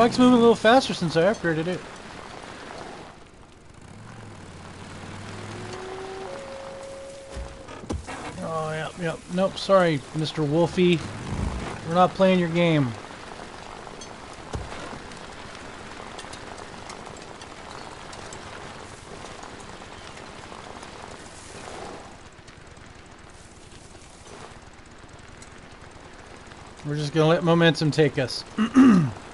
Bike's moving a little faster since I upgraded it. Oh, yep, yep. Nope, sorry, Mr. Wolfie. We're not playing your game. We're just gonna let momentum take us.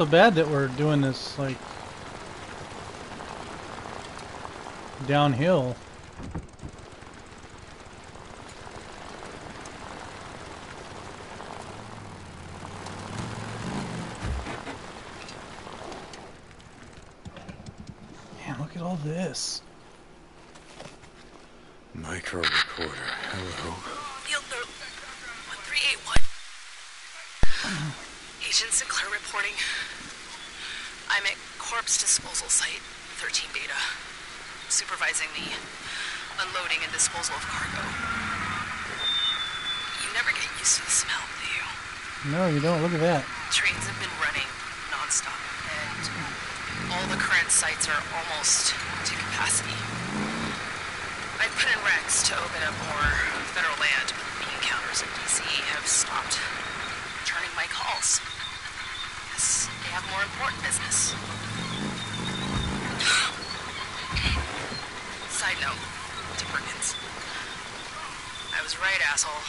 so bad that we're doing this like downhill. Man, look at all this. Micro recorder. Hello. Field note 1381. Agent Sinclair reporting. I'm at corpse disposal site 13 supervising the unloading and disposal of cargo. You never get used to the smell, do you? No, you don't. Look at that. Trains have been running nonstop, and all the current sites are almost to capacity. I put in Rex to open up more federal land, but the encounters in DC have stopped returning my calls. Guess they have more important business. Note to Perkins. I was right, asshole.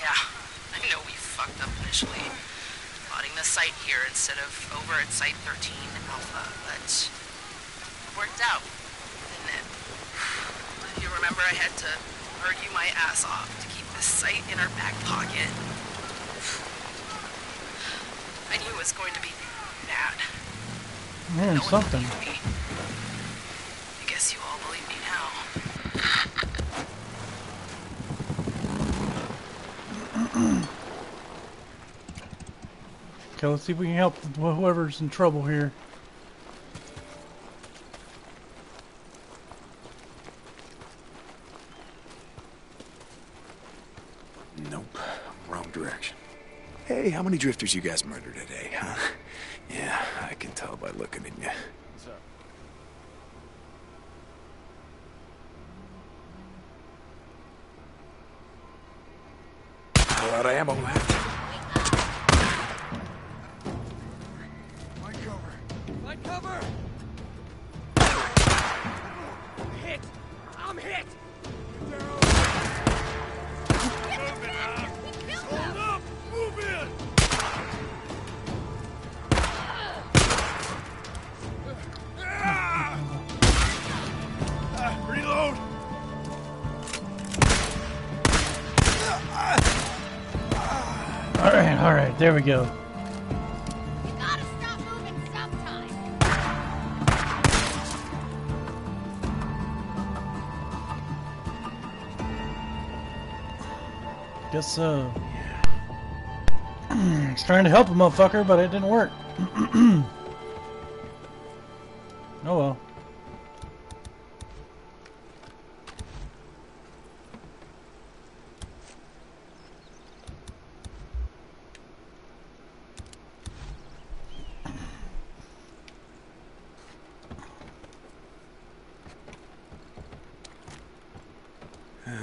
Yeah, I know we fucked up initially. Plotting the site here instead of over at Site 13 Alpha, but it worked out, didn't it? You remember I had to argue my ass off to keep this site in our back pocket. I knew it was going to be bad. No something. believed me. I guess you all believe me now. Okay, let's see if we can help whoever's in trouble here. Nope. Wrong direction. Hey, how many drifters you guys murdered today, there we go. You gotta stop moving sometime. Guess so. I was trying to help a motherfucker, but it didn't work.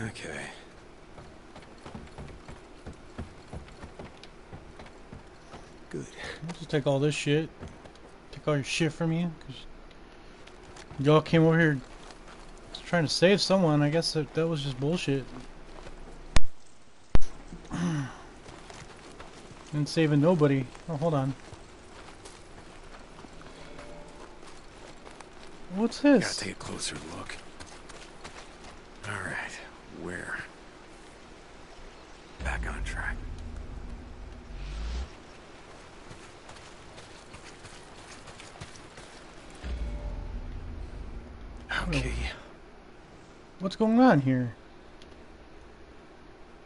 Okay. Good. I'll just take all this shit. Take all your shit from you. Cause y'all came over here trying to save someone. I guess that, that was just bullshit. and saving nobody. Oh, hold on. What's Gotta take a closer look. Alright, where? Back on track. Okay. What's going on here?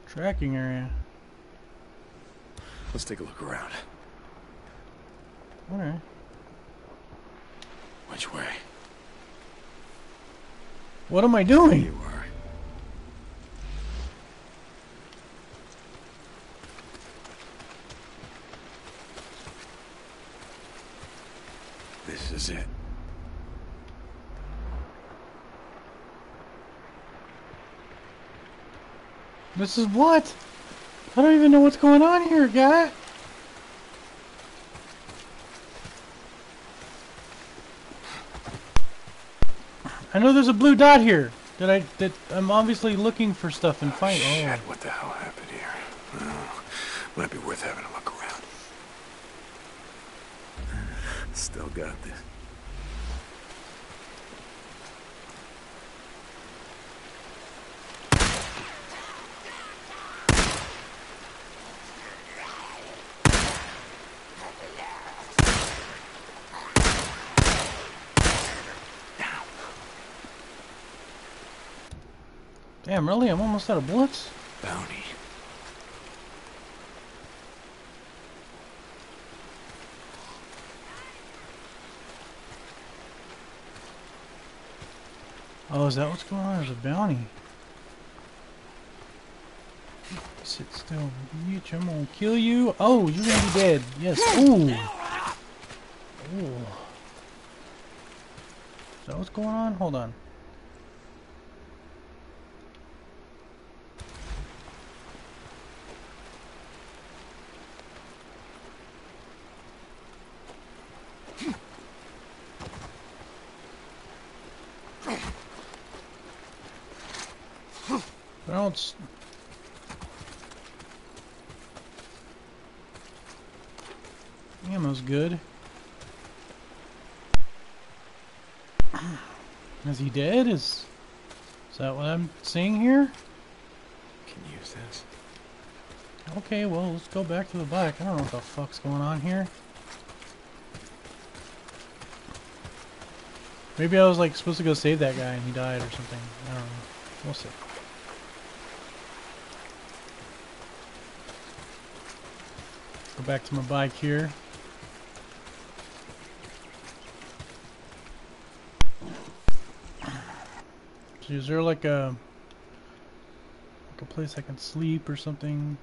Tracking area. Let's take a look around. Alright. Which way? What am I doing? you are. This is it. This is what? I don't even know what's going on here, guy. I know there's a blue dot here that I that I'm obviously looking for stuff and find. Oh. Shit, Oh, what the hell happened here? Well, might be worth having a look around. Still got this. Damn! Really? I'm almost out of bullets. Bounty. Oh, is that what's going on? There's a bounty. Sit still, bitch. I'm gonna kill you. Oh, you're gonna be dead. Yes. Ooh. Ooh. Is that what's going on? Hold on. I don't. s- Ammo's good. Is he dead? Is is that what I'm seeing here? Can use this. Okay, well let's go back to the bike. I don't know what the fuck's going on here. Maybe I was like supposed to go save that guy and he died or something. I don't know. We'll see. Go back to my bike here. So is there like a like a place I can sleep or something?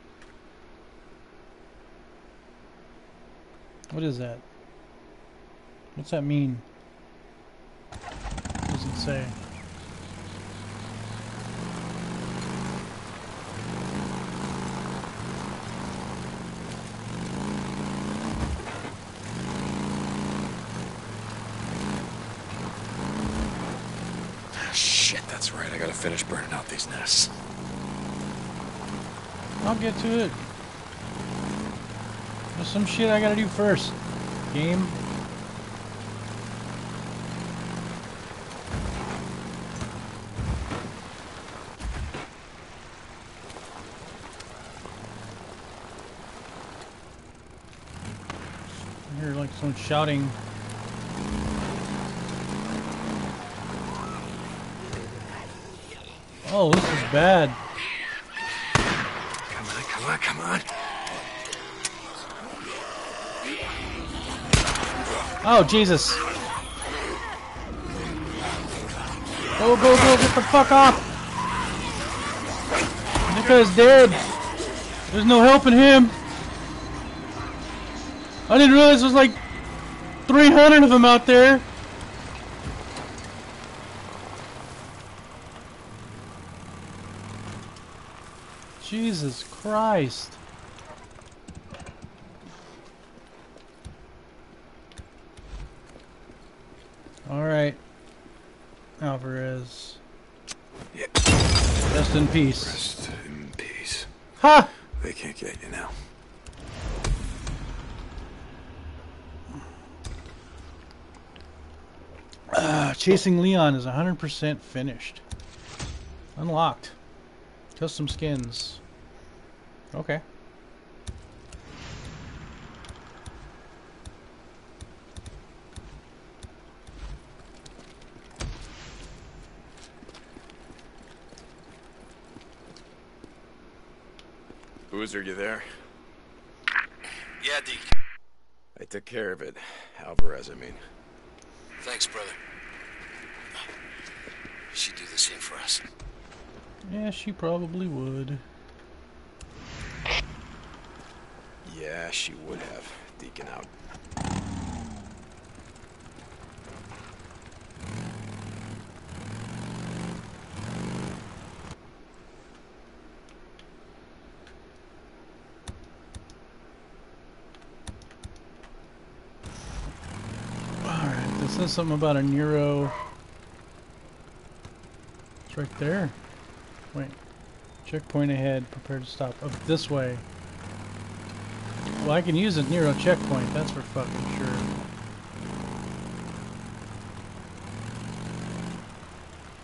What is that? What's that mean? What does it say? Ah, Shit, that's right. I gotta finish burning out these nests. I'll get to it. There's some shit I gotta do first. Game. I hear like someone shouting. Oh, this is bad. Come on, come on, come on. Oh, Jesus. Go, go, go, get the fuck off. Nika is dead. There's no helping him. I didn't realize there's like 300 of them out there. Jesus Christ. Alright. Alvarez. Yeah. Rest in peace. Rest in peace. Ha! They can't get you now. Uh, Chasing Leon is 100% finished. Unlocked. Custom skins. Okay. Boozer, you there? Yeah, Deke. I took care of it. Alvarez, I mean. Thanks, brother. She'd do the same for us. Yeah, she probably would. Yeah, she would have. Deacon out. Alright, this is something about a Nero. It's right there. Wait. Checkpoint ahead. Prepare to stop. Up this way. Well, I can use a Nero checkpoint, that's for fucking sure.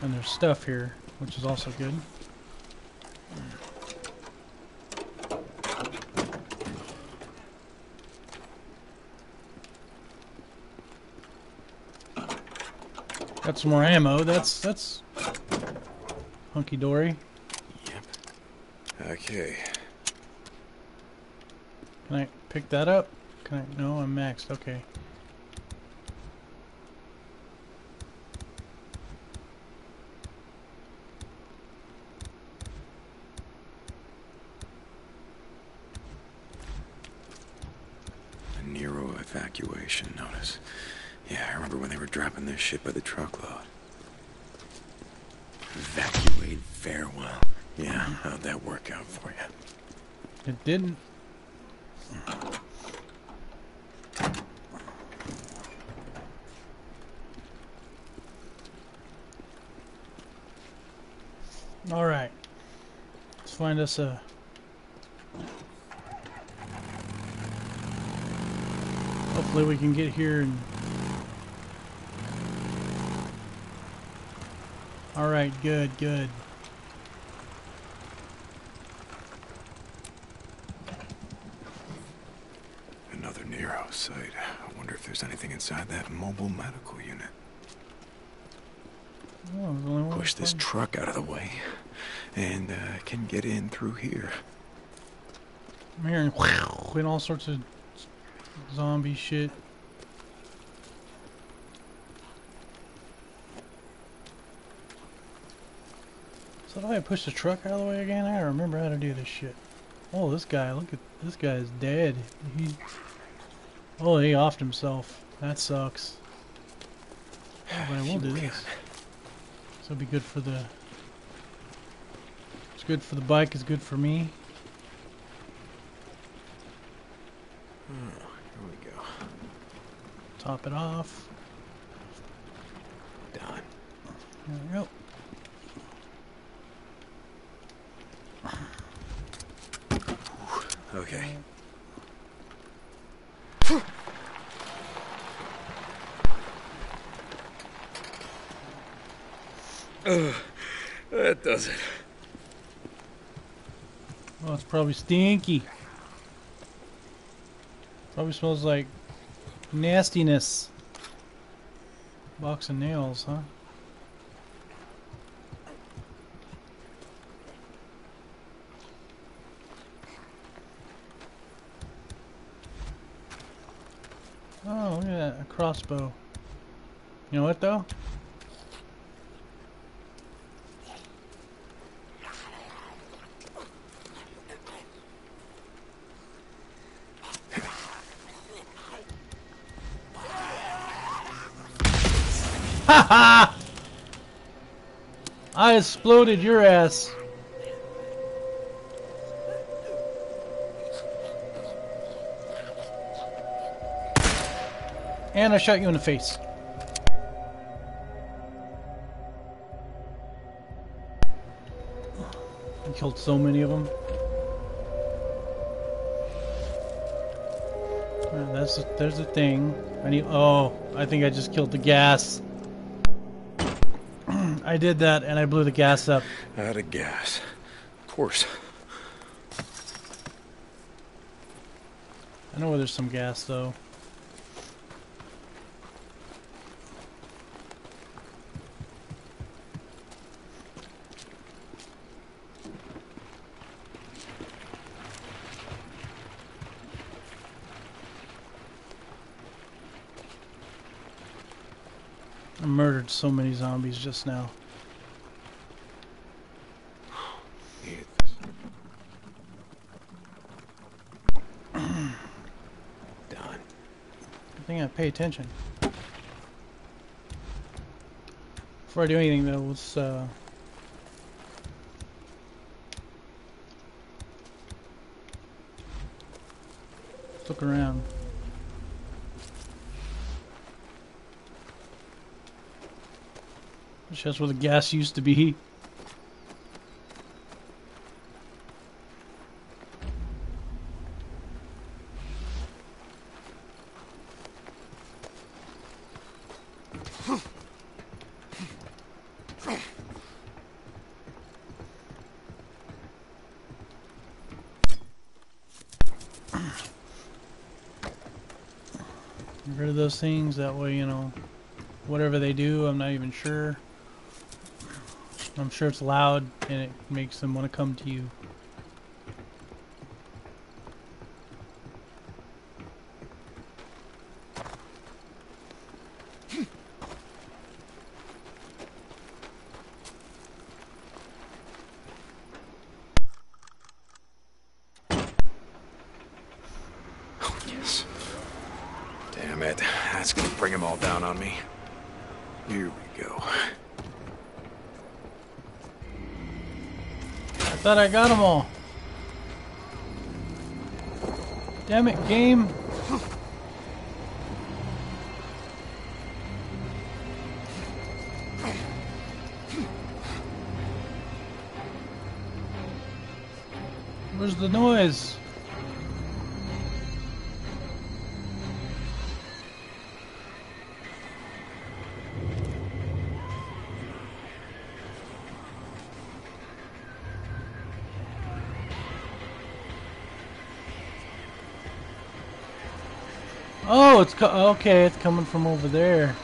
And there's stuff here, which is also good. Got some more ammo. That's that's hunky dory. Yep. Okay. Can I pick that up? Can I? No, I'm maxed. Okay. A Nero evacuation notice. Yeah, I remember when they were dropping their shit by the truckload. Evacuate farewell. Yeah, mm-hmm. how'd that work out for you? It didn't. All right. Let's find us a. Hopefully we can get here and. All right. Good. Good. Another Nero site. I wonder if there's anything inside that mobile medical unit. Oh, there's only one Push this truck out of the way, and uh, can get in through here. I'm hearing and all sorts of zombie shit. So do I push the truck out of the way again? I remember how to do this shit. Oh, this guy, look at this guy is dead. He Oh, he offed himself. That sucks. But I will do this. This will be good for the It's good for the bike, it's good for me. Hmm, here we go. Top it off. Done. There we go. Okay. That does it. Oh, it's probably stinky. Probably smells like nastiness. Box of nails, huh? Oh, look at that, a crossbow. You know what though? I exploded your ass. And I shot you in the face. I killed so many of them. that's the, there's the thing. I need. Oh, I think I just killed the gas. I did that and I blew the gas up. Out of gas. Of course. I know where there's some gas though. I so many zombies just now. Done. Good thing I pay attention. Before I do anything though, let's uh let's look around. That's where the gas used to be. Get rid of those things, that way, you know, whatever they do, I'm not even sure. I'm sure it's loud and it makes them want to come to you. Damn it. That's gonna bring them all down on me. Here we go. Thought I got them all. Damn it, game. Where's the noise? Oh, it's okay. It's coming from over there.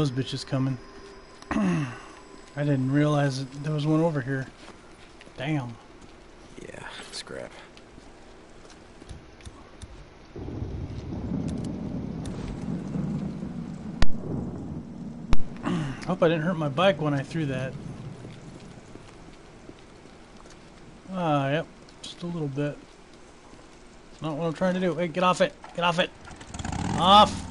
Those bitches coming. I didn't realize that there was one over here. Damn. Yeah, scrap. Hope I didn't hurt my bike when I threw that. Ah, yep. Just a little bit. It's not what I'm trying to do. Hey, get off it. Get off it. Off.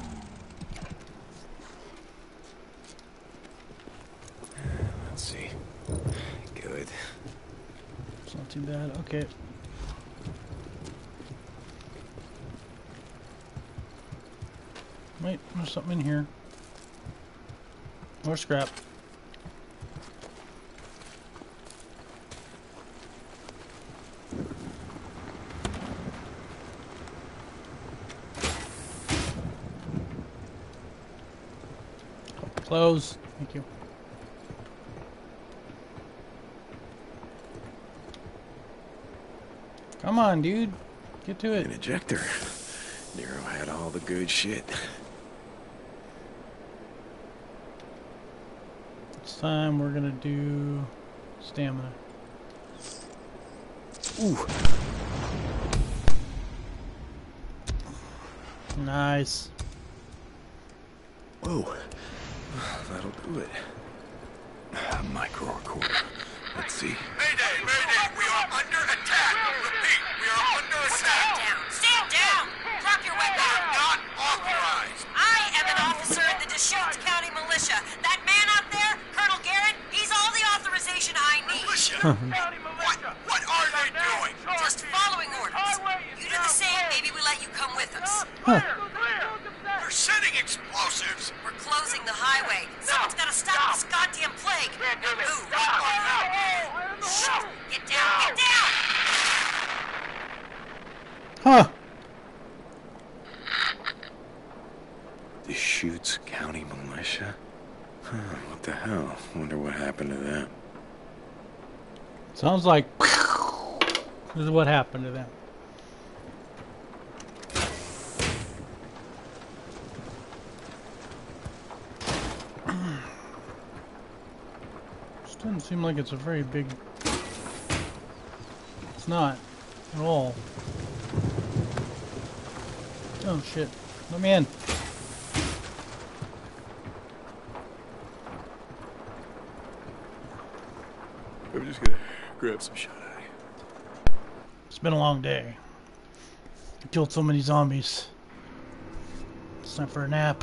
Let's see. Good. It's not bad. Wait, there's something in here. More scrap. Close. Thank you. Come on, dude. Get to it. An injector. Nero had all the good shit. This time we're gonna do stamina. Ooh. Nice. Whoa. That'll do it. A micro recorder. Let's see. Mayday, mayday, we are what, what are they doing? Just following orders. You do the same, maybe we let you come with us. They're setting explosives. We're closing the highway. Someone's gotta stop this goddamn plague. Now move. Shh. Get down, get down! Huh. Deschutes County Militia? Huh, what the hell? Wonder what happened to them. Sounds like this is what happened to them. This doesn't seem like it's a very big. It's not at all. Oh shit! Let me in. I'm just grab some shut eye. It's been a long day. I killed so many zombies. It's time for a nap.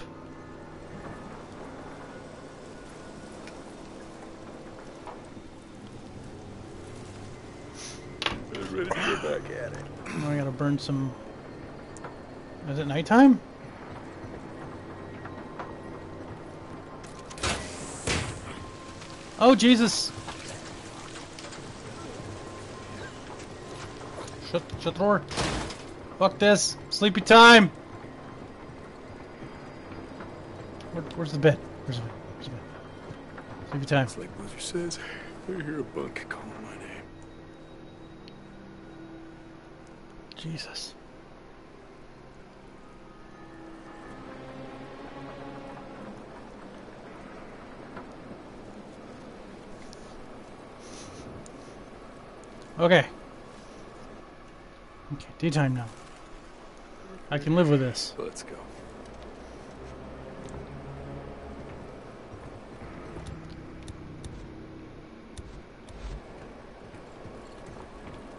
I was ready to get back at it. Now I gotta burn some. Is it nighttime? Oh Jesus! Shut shut the door. Fuck this. Sleepy time. Where, where's the bed? Where's the bed? Where's the bed? Sleepy time. It's like Boozer says, I hear a bunk calling my name. Jesus. Okay. Okay, daytime now. I can live with this. Let's go.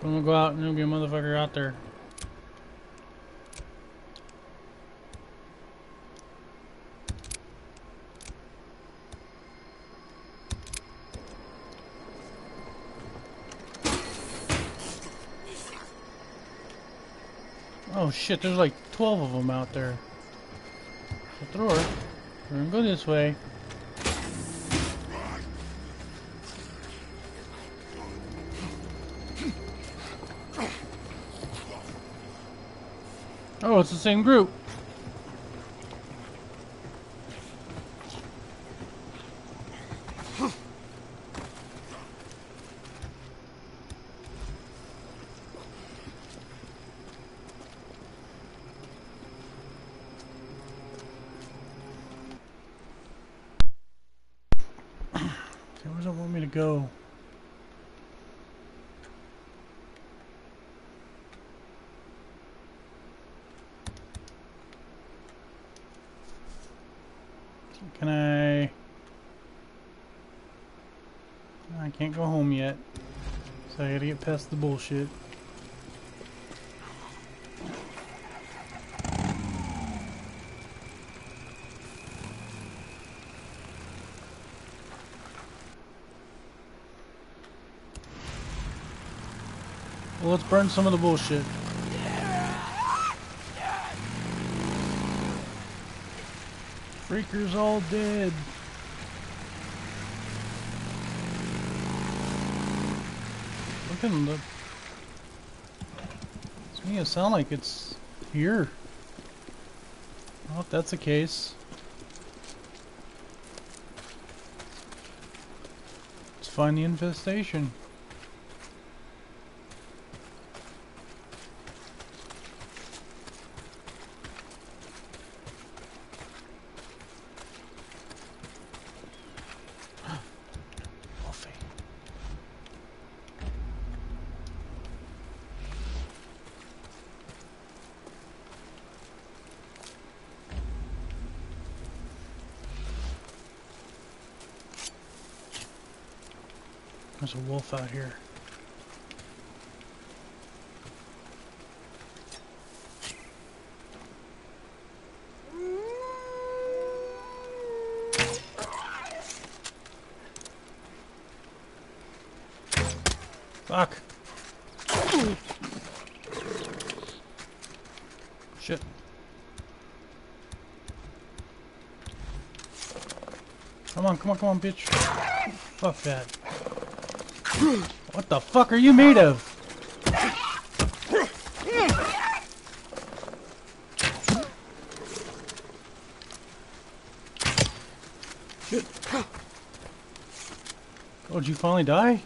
I'm gonna go out and there'll be a motherfucker out there. Oh shit, there's like 12 of them out there. Shut the door. We're gonna go this way. Oh, it's the same group. Okay, where does it want me to go? Can I... I can't go home yet. So I gotta get past the bullshit. Burn some of the bullshit. Freakers all dead. Look at. It's making it sound like it's here. Well, if that's the case. Let's find the infestation. A wolf out here. Fuck. Shit. Come on, come on, come on, bitch. Fuck that. What the fuck are you made of? Oh, did you finally die?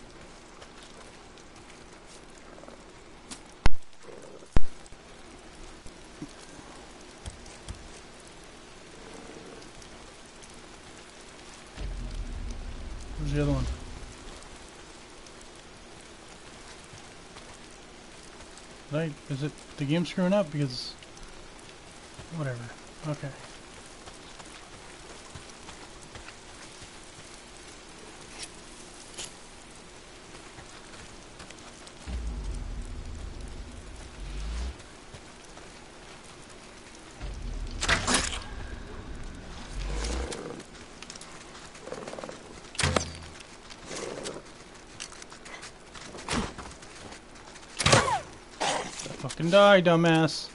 Where's the other one? Right? Is it the game's screwing up? Because whatever. Okay. Fucking die, dumbass.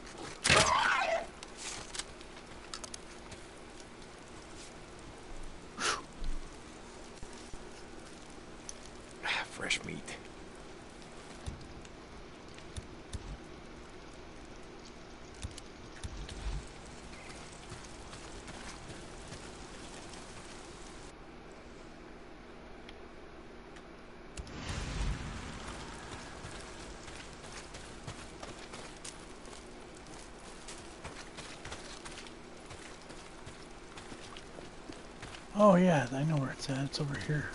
Oh yeah, I know where it's at. It's over here.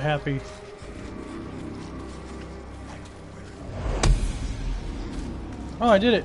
Happy. Oh, I did it.